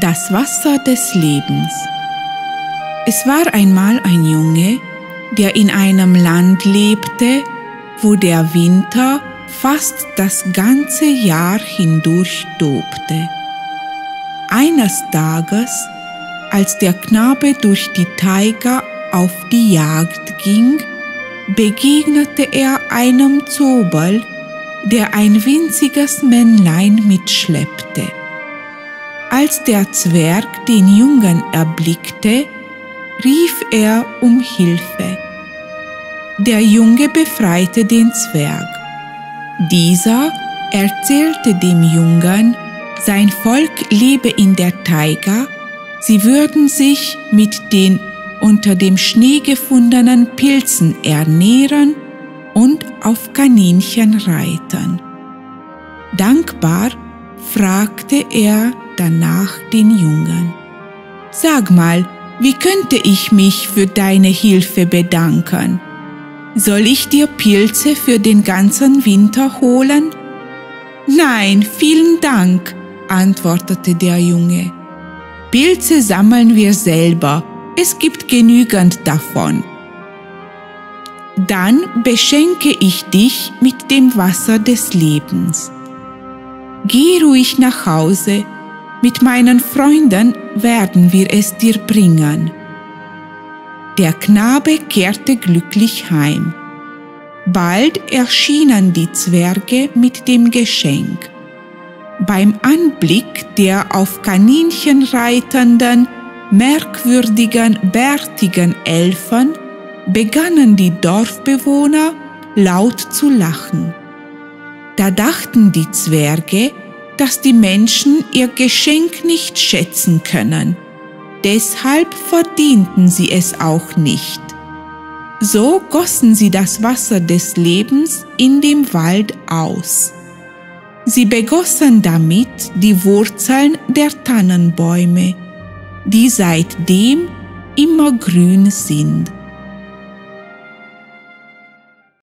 Das Wasser des Lebens. Es war einmal ein Junge, der in einem Land lebte, wo der Winter fast das ganze Jahr hindurch tobte. Eines Tages, als der Knabe durch die Taiga auf die Jagd ging, begegnete er einem Zobel, der ein winziges Männlein mitschleppte. Als der Zwerg den Jungen erblickte, rief er um Hilfe. Der Junge befreite den Zwerg. Dieser erzählte dem Jungen, sein Volk lebe in der Taiga, sie würden sich mit den unter dem Schnee gefundenen Pilzen ernähren und auf Kaninchen reiten. Dankbar fragte er danach den Jungen. Sag mal, wie könnte ich mich für deine Hilfe bedanken? Soll ich dir Pilze für den ganzen Winter holen? Nein, vielen Dank, antwortete der Junge. Pilze sammeln wir selber, es gibt genügend davon. Dann beschenke ich dich mit dem Wasser des Lebens. Geh ruhig nach Hause, mit meinen Freunden werden wir es dir bringen. Der Knabe kehrte glücklich heim. Bald erschienen die Zwerge mit dem Geschenk. Beim Anblick der auf Kaninchen reitenden, merkwürdigen, bärtigen Elfen begannen die Dorfbewohner laut zu lachen. Da dachten die Zwerge, dass die Menschen ihr Geschenk nicht schätzen können. Deshalb verdienten sie es auch nicht. So gossen sie das Wasser des Lebens in dem Wald aus. Sie begossen damit die Wurzeln der Tannenbäume, die seitdem immer grün sind.